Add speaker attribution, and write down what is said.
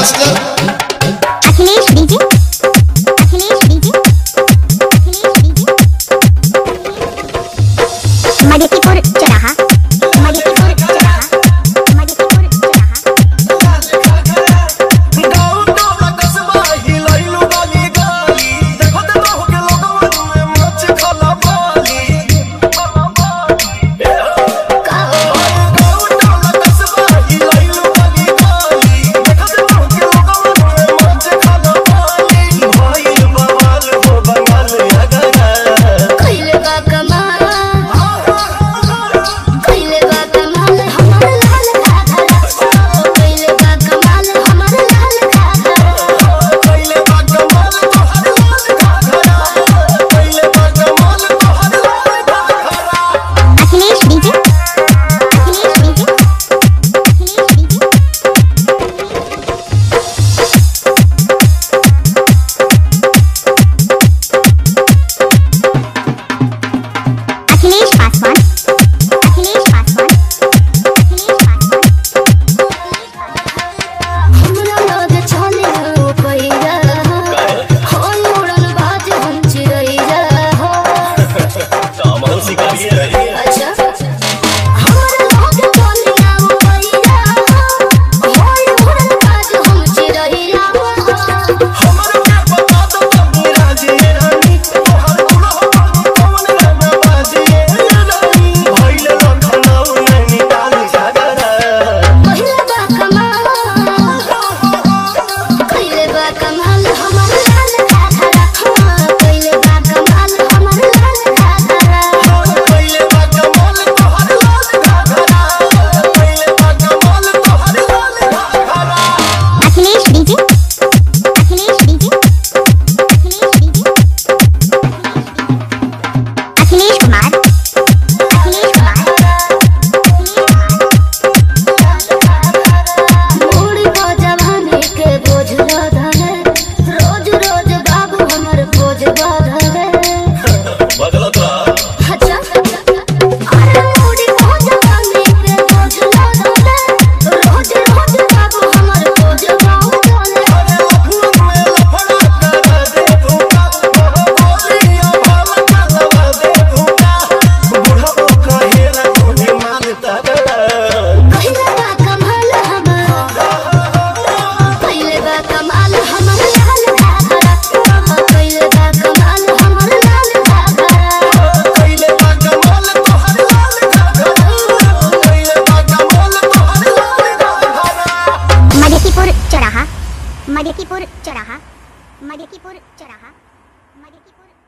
Speaker 1: Master. Madhepur चौराहा मधेपुर चौराहा मधेपुर